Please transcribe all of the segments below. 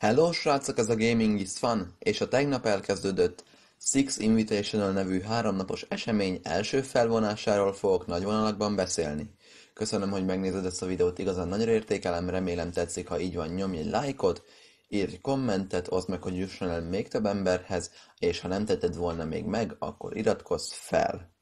Hello srácok, ez a Gaming is Fun, és a tegnap elkezdődött Six Invitational nevű háromnapos esemény első felvonásáról fogok nagy vonalakban beszélni. Köszönöm, hogy megnézed ezt a videót, igazán nagyra értékelem, remélem tetszik, ha így van, nyomj egy lájkot, írj kommentet, oszd meg, hogy jusson el még több emberhez, és ha nem tetted volna még meg, akkor iratkozz fel!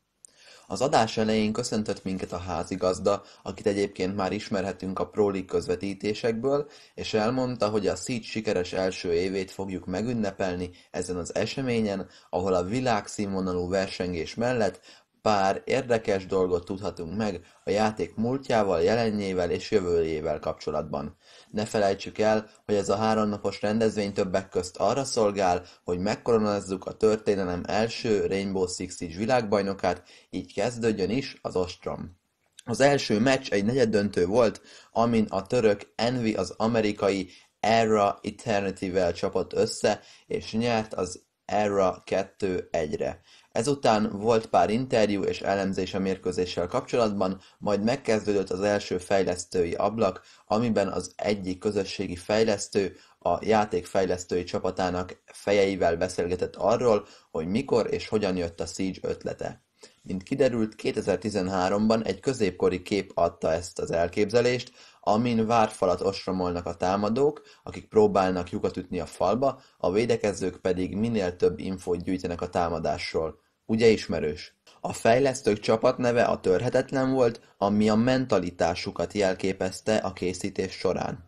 Az adás elején köszöntött minket a házigazda, akit egyébként már ismerhetünk a Pro közvetítésekből, és elmondta, hogy a Siege sikeres első évét fogjuk megünnepelni ezen az eseményen, ahol a világszínvonalú versengés mellett Pár érdekes dolgot tudhatunk meg a játék múltjával, jelenjével és jövőjével kapcsolatban. Ne felejtsük el, hogy ez a háromnapos rendezvény többek közt arra szolgál, hogy megkoronázzuk a történelem első Rainbow Six Siege világbajnokát, így kezdődjön is az ostrom. Az első meccs egy negyeddöntő volt, amin a török Envy az amerikai Era Eternity-vel csapott össze, és nyert az Era 2-1-re. Ezután volt pár interjú és elemzés a mérkőzéssel kapcsolatban, majd megkezdődött az első fejlesztői ablak, amiben az egyik közösségi fejlesztő a játék fejlesztői csapatának fejeivel beszélgetett arról, hogy mikor és hogyan jött a Siege ötlete. Mint kiderült, 2013-ban egy középkori kép adta ezt az elképzelést, amin várfalat ostromolnak a támadók, akik próbálnak lyukat ütni a falba, a védekezők pedig minél több infót gyűjtenek a támadásról. Ugye ismerős? A fejlesztők csapatneve a Törhetetlen volt, ami a mentalitásukat jelképezte a készítés során.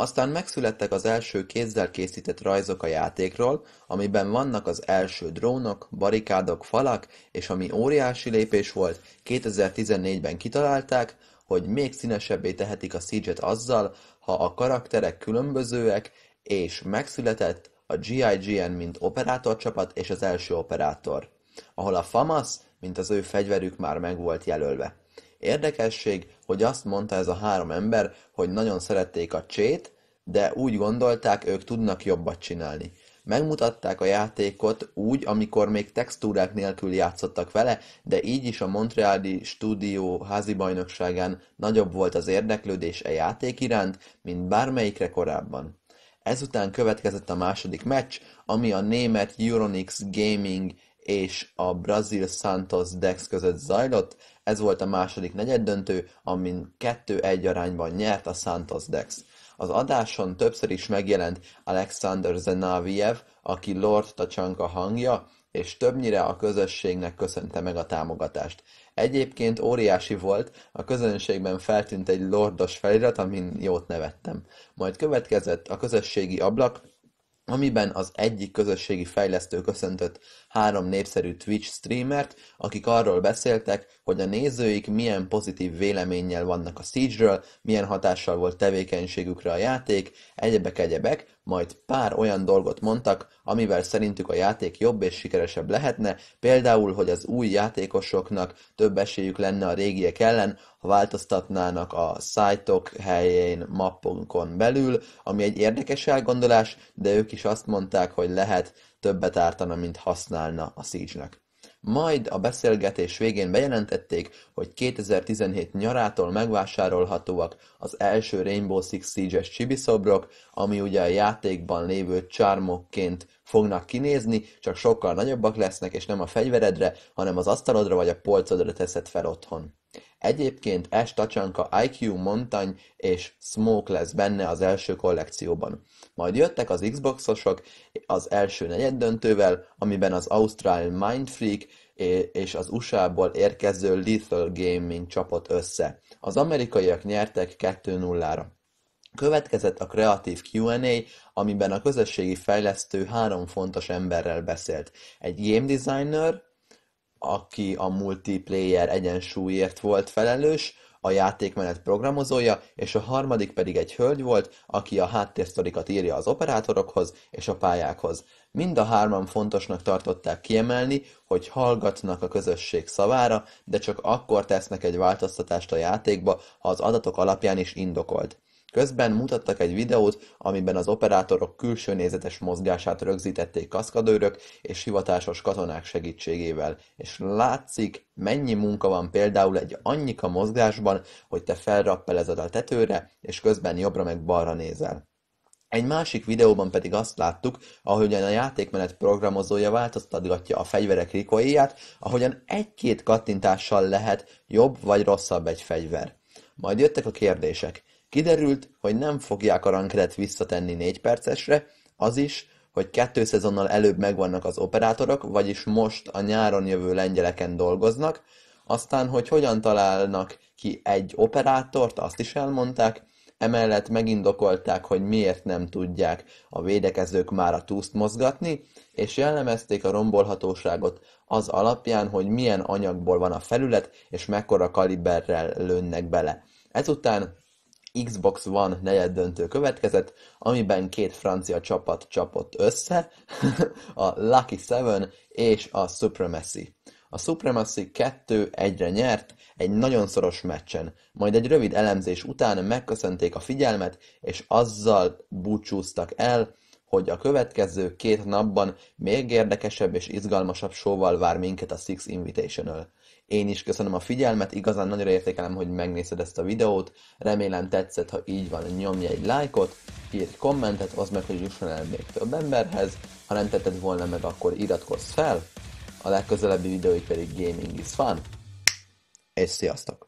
Aztán megszülettek az első kézzel készített rajzok a játékról, amiben vannak az első drónok, barikádok, falak, és ami óriási lépés volt, 2014-ben kitalálták, hogy még színesebbé tehetik a Siege-et azzal, ha a karakterek különbözőek, és megszületett a GIGN, mint operátorcsapat és az első operátor ahol a FAMAS, mint az ő fegyverük már meg volt jelölve. Érdekesség, hogy azt mondta ez a három ember, hogy nagyon szerették a csét, de úgy gondolták, ők tudnak jobbat csinálni. Megmutatták a játékot úgy, amikor még textúrák nélkül játszottak vele, de így is a Montreali stúdió házi bajnokságán nagyobb volt az érdeklődés e játék iránt, mint bármelyikre korábban. Ezután következett a második meccs, ami a német Euronix Gaming és a brazil Santos Dex között zajlott, ez volt a második negyeddöntő, amin 2-1 arányban nyert a Santos Dex. Az adáson többször is megjelent Alexander Zenaviev, aki Lord Tachanka hangja, és többnyire a közösségnek köszönte meg a támogatást. Egyébként óriási volt, a közönségben feltűnt egy lordos felirat, amin jót nevettem. Majd következett a közösségi ablak, amiben az egyik közösségi fejlesztő köszöntött három népszerű Twitch streamert, akik arról beszéltek, hogy a nézőik milyen pozitív véleménnyel vannak a Siege-ről, milyen hatással volt tevékenységükre a játék, egyebek-egyebek, majd pár olyan dolgot mondtak, amivel szerintük a játék jobb és sikeresebb lehetne, például, hogy az új játékosoknak több esélyük lenne a régiek ellen, ha változtatnának a szájtok helyén mappokon belül, ami egy érdekes elgondolás, de ők is azt mondták, hogy lehet többet ártana, mint használna a Siege-nek. Majd a beszélgetés végén bejelentették, hogy 2017 nyarától megvásárolhatóak az első Rainbow Six Siege-es csibiszobrok, ami ugye a játékban lévő csármokként fognak kinézni, csak sokkal nagyobbak lesznek, és nem a fegyveredre, hanem az asztalodra vagy a polcodra teszed fel otthon. Egyébként Ash Tachanka, IQ, Montagne és Smoke lesz benne az első kollekcióban. Majd jöttek az Xboxosok az első negyeddöntővel, amiben az ausztrál Mindfreak és az USA-ból érkező Lethal Gaming csapott össze. Az amerikaiak nyertek 2-0-ra. Következett a kreatív Q&A, amiben a közösségi fejlesztő három fontos emberrel beszélt. Egy game designer, aki a multiplayer egyensúlyért volt felelős, a játékmenet programozója, és a harmadik pedig egy hölgy volt, aki a háttérsztorikat írja az operátorokhoz és a pályákhoz. Mind a hárman fontosnak tartották kiemelni, hogy hallgatnak a közösség szavára, de csak akkor tesznek egy változtatást a játékba, ha az adatok alapján is indokolt. Közben mutattak egy videót, amiben az operátorok külső nézetes mozgását rögzítették kaszkadőrök és hivatásos katonák segítségével, és látszik, mennyi munka van például egy annyika mozgásban, hogy te felrappelezed a tetőre, és közben jobbra meg balra nézel. Egy másik videóban pedig azt láttuk, ahogyan a játékmenet programozója változtatgatja a fegyverek rikoéját, ahogyan egy-két kattintással lehet jobb vagy rosszabb egy fegyver. Majd jöttek a kérdések. Kiderült, hogy nem fogják a rankedet visszatenni négy percesre, az is, hogy kettő szezonnal előbb megvannak az operátorok, vagyis most a nyáron jövő lengyeleken dolgoznak, aztán, hogy hogyan találnak ki egy operátort, azt is elmondták, emellett megindokolták, hogy miért nem tudják a védekezők már a túszt mozgatni, és jellemezték a rombolhatóságot az alapján, hogy milyen anyagból van a felület, és mekkora kaliberrel lőnnek bele. Ezután Xbox One negyeddöntő következett, amiben két francia csapat csapott össze, a Lucky Seven és a Supremacy. A Supremacy 2-1-re nyert egy nagyon szoros meccsen, majd egy rövid elemzés után megköszönték a figyelmet, és azzal búcsúztak el, hogy a következő két napban még érdekesebb és izgalmasabb showval vár minket a Six Invitational. Én is köszönöm a figyelmet, igazán nagyra értékelem, hogy megnézted ezt a videót, remélem tetszett, ha így van, nyomj egy lájkot, írj egy kommentet, oszd meg, hogy jusson el még több emberhez, ha nem tetted volna meg, akkor iratkozz fel, a legközelebbi videóig pedig Gaming is Fun, és sziasztok!